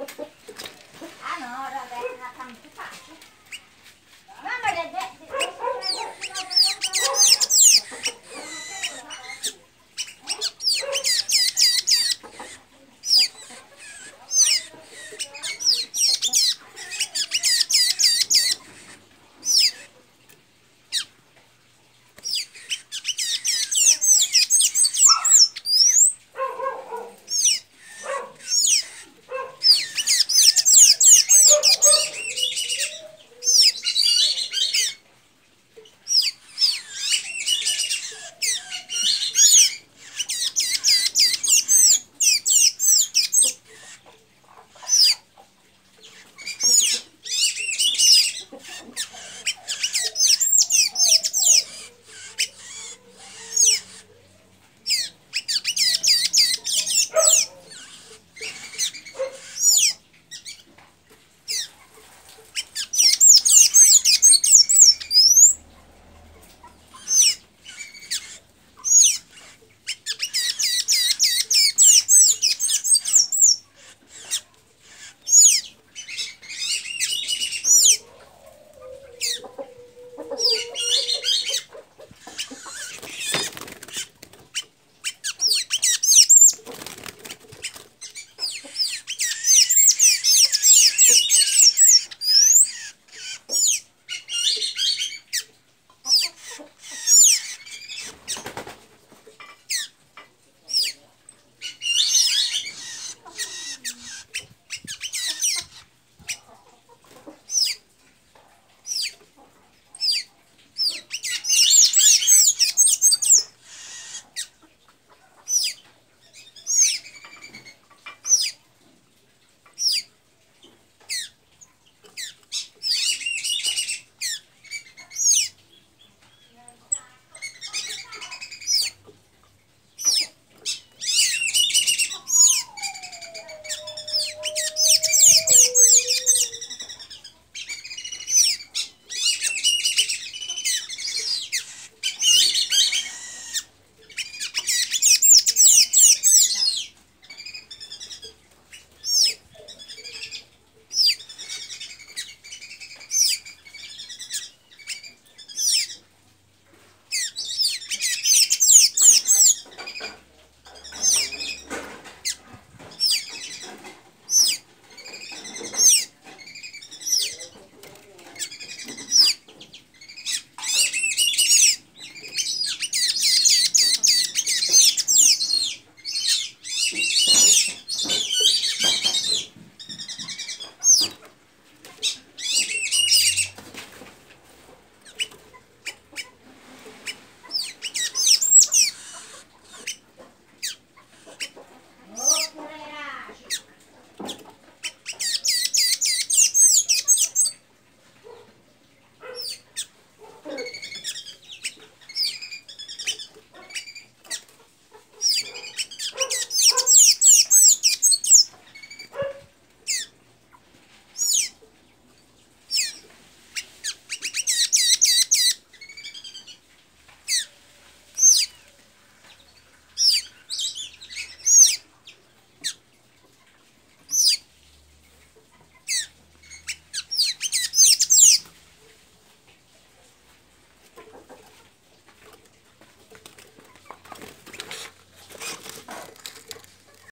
Ah, não, ora, já tá estamos é de fácil. Não,